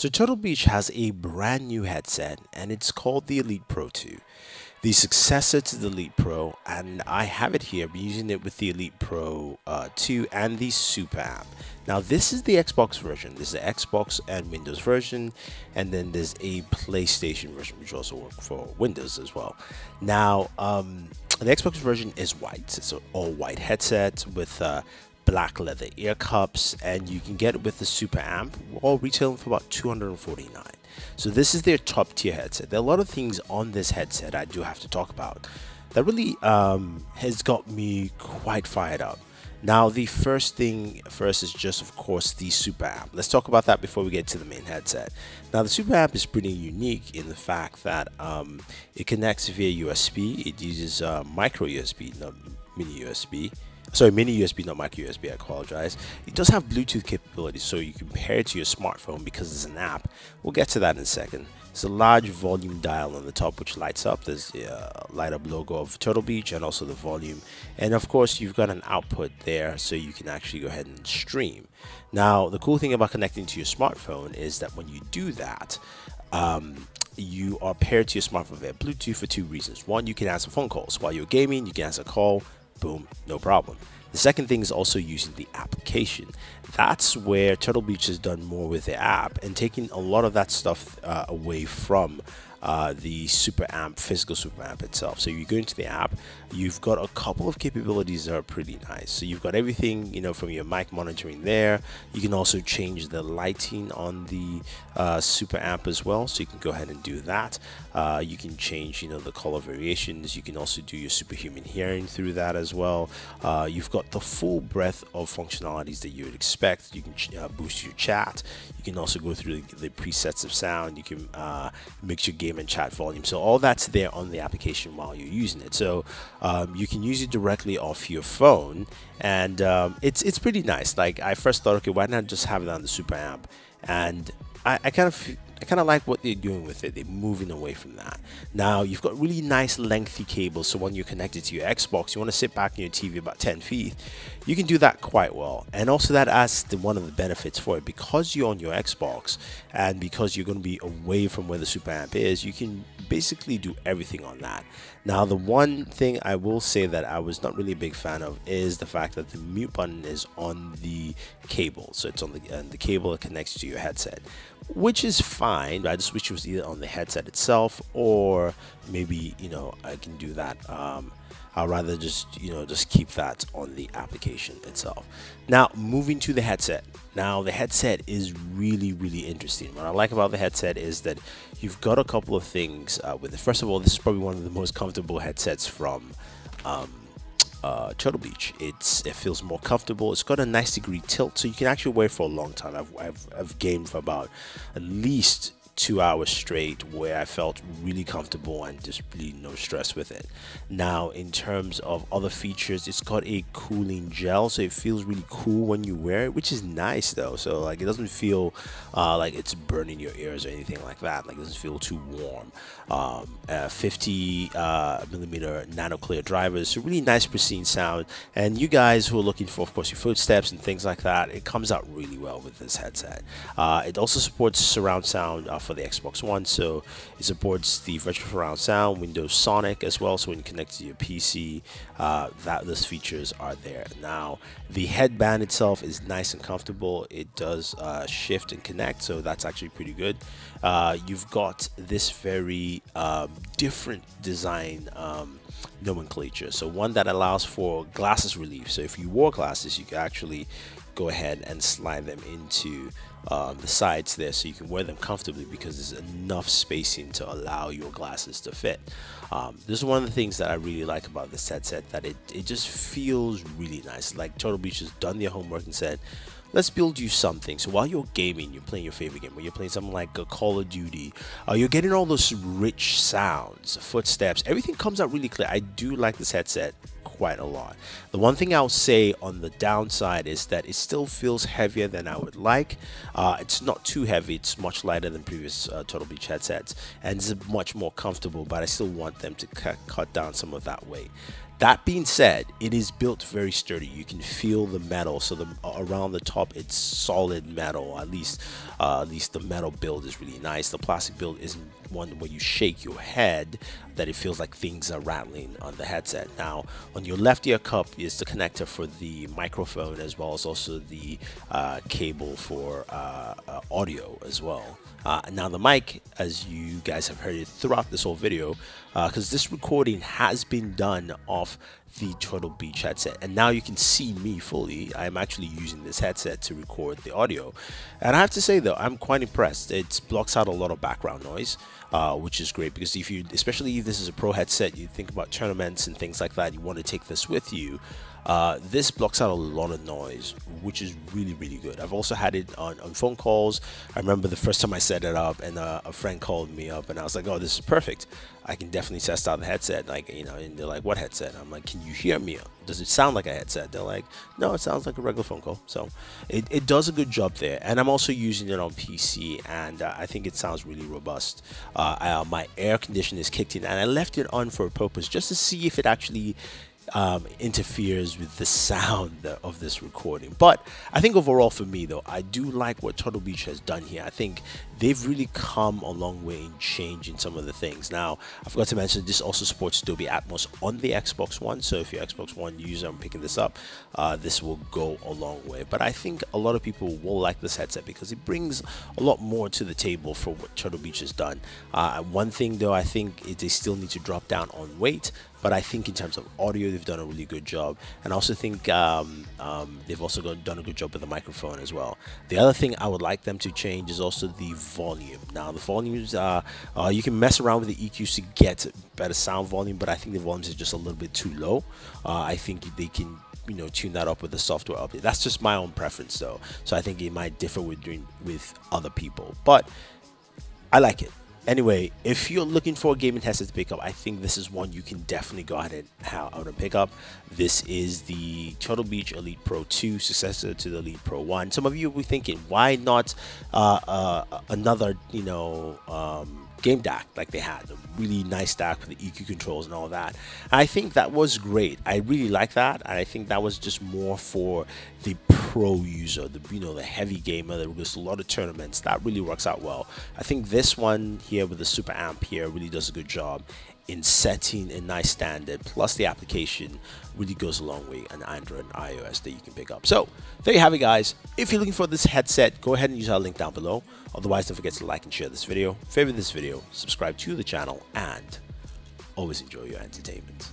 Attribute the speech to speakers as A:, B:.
A: So Turtle Beach has a brand new headset and it's called the Elite Pro 2. The successor to the Elite Pro and I have it here, been using it with the Elite Pro uh, 2 and the Super Amp. Now this is the Xbox version, this is the Xbox and Windows version and then there's a PlayStation version which also works for Windows as well. Now um, the Xbox version is white, it's an all white headset with uh, black leather ear cups and you can get it with the super amp all retailing for about 249 so this is their top tier headset. There are a lot of things on this headset i do have to talk about that really um, has got me quite fired up. Now the first thing first is just of course the super amp. Let's talk about that before we get to the main headset. Now the super amp is pretty unique in the fact that um, it connects via usb it uses uh, micro usb not mini usb sorry mini usb not micro usb i apologize. It does have bluetooth capabilities so you can pair it to your smartphone because it's an app. We'll get to that in a second. It's a large volume dial on the top which lights up. There's a uh, light up logo of turtle beach and also the volume. And of course you've got an output there so you can actually go ahead and stream. Now the cool thing about connecting to your smartphone is that when you do that um, you are paired to your smartphone via Bluetooth for two reasons. One, you can answer phone calls. While you're gaming, you can answer a call boom, no problem. The second thing is also using the application. That's where Turtle Beach has done more with the app and taking a lot of that stuff uh, away from uh, the super amp physical super amp itself. So you go into the app you've got a couple of capabilities that are pretty nice. So you've got everything you know from your mic monitoring there. You can also change the lighting on the uh, super amp as well. So you can go ahead and do that. Uh, you can change you know the color variations. You can also do your superhuman hearing through that as well. Uh, you've got the full breadth of functionalities that you would expect. You can uh, boost your chat. You can also go through the, the presets of sound. You can uh, mix your game game and chat volume. So all that's there on the application while you're using it. So um, you can use it directly off your phone, and um, it's it's pretty nice. Like I first thought, okay, why not just have it on the Super Amp? And I, I kind of I kind of like what they're doing with it. They're moving away from that. Now you've got really nice lengthy cables. So when you're connected to your Xbox, you want to sit back in your TV about 10 feet, you can do that quite well. And also that adds the, one of the benefits for it because you're on your Xbox and because you're going to be away from where the Super Amp is, you can basically do everything on that. Now the one thing I will say that I was not really a big fan of is the fact that the mute button is on the cable. So it's on the, and the cable that connects to your headset which is fine. I just wish it was either on the headset itself or maybe you know I can do that. Um, I'd rather just you know just keep that on the application itself. Now moving to the headset. Now the headset is really really interesting. What I like about the headset is that you've got a couple of things uh, with it. First of all, this is probably one of the most comfortable headsets from um, uh, Turtle Beach. It's it feels more comfortable. It's got a nice degree tilt, so you can actually wear for a long time. I've, I've, I've gamed for about at least two hours straight where I felt really comfortable and just really no stress with it. Now, in terms of other features, it's got a cooling gel, so it feels really cool when you wear it, which is nice though. So like it doesn't feel uh, like it's burning your ears or anything like that. Like it doesn't feel too warm. Um, uh, 50 uh, millimeter NanoClear drivers, so really nice pristine sound. And you guys who are looking for, of course, your footsteps and things like that, it comes out really well with this headset. Uh, it also supports surround sound uh, for the Xbox One, so it supports the virtual surround sound, Windows Sonic as well. So when you connect to your PC, uh, that those features are there. Now the headband itself is nice and comfortable. It does uh, shift and connect, so that's actually pretty good. Uh, you've got this very um, different design. Um, nomenclature so one that allows for glasses relief so if you wore glasses you can actually go ahead and slide them into um, the sides there so you can wear them comfortably because there's enough spacing to allow your glasses to fit. Um, this is one of the things that I really like about this headset that it, it just feels really nice. Like Turtle Beach has done their homework and said, let's build you something. So while you're gaming, you're playing your favorite game, when you're playing something like a Call of Duty, uh, you're getting all those rich sounds, footsteps, everything comes out really clear. I do like this headset quite a lot. The one thing I'll say on the downside is that it still feels heavier than I would like. Uh, it's not too heavy, it's much lighter than previous uh, Turtle Beach headsets, and it's much more comfortable, but I still want them to cut, cut down some of that weight. That being said, it is built very sturdy. You can feel the metal. So the around the top, it's solid metal. At least, uh, at least the metal build is really nice. The plastic build isn't one where you shake your head that it feels like things are rattling on the headset. Now, on your left ear cup is the connector for the microphone as well as also the uh, cable for uh, audio as well. Uh, now the mic, as you guys have heard it throughout this whole video, because uh, this recording has been done off the Turtle Beach headset, and now you can see me fully. I'm actually using this headset to record the audio, and I have to say though, I'm quite impressed. It blocks out a lot of background noise, uh, which is great because if you, especially if this is a pro headset, you think about tournaments and things like that, you want to take this with you. Uh, this blocks out a lot of noise, which is really, really good. I've also had it on, on phone calls. I remember the first time I set it up, and uh, a friend called me up, and I was like, "Oh, this is perfect. I can definitely test out the headset." Like, you know, and they're like, "What headset?" I'm like, "Can you hear me? Does it sound like a headset?" They're like, "No, it sounds like a regular phone call." So, it, it does a good job there. And I'm also using it on PC, and uh, I think it sounds really robust. Uh, uh, my air conditioner is kicked in, and I left it on for a purpose just to see if it actually um, interferes with the sound of this recording. But I think overall for me though, I do like what Turtle Beach has done here. I think they've really come a long way in changing some of the things. Now, I forgot to mention this also supports Dolby Atmos on the Xbox One. So if you're Xbox One user, I'm picking this up. Uh, this will go a long way. But I think a lot of people will like this headset because it brings a lot more to the table for what Turtle Beach has done. Uh, one thing though, I think they still need to drop down on weight but I think in terms of audio, they've done a really good job. And I also think um, um, they've also got, done a good job with the microphone as well. The other thing I would like them to change is also the volume. Now, the volumes are, uh, you can mess around with the EQs to get better sound volume, but I think the volumes are just a little bit too low. Uh, I think they can you know tune that up with the software update that's just my own preference though so i think it might differ with with other people but i like it Anyway, if you're looking for a gaming headset to pick up, I think this is one you can definitely go ahead and how out and pick up. This is the Turtle Beach Elite Pro 2, successor to the Elite Pro 1. Some of you will be thinking, why not uh, uh, another, you know, um, game DAC like they had, a really nice DAC with the EQ controls and all that. I think that was great. I really like that. and I think that was just more for the pro user, the you know the heavy gamer that goes to a lot of tournaments. That really works out well. I think this one here with the Super Amp here really does a good job in setting a nice standard. Plus the application really goes a long way on Android and iOS that you can pick up. So there you have it guys. If you're looking for this headset, go ahead and use our link down below. Otherwise, don't forget to like and share this video, favorite this video, subscribe to the channel, and always enjoy your entertainment.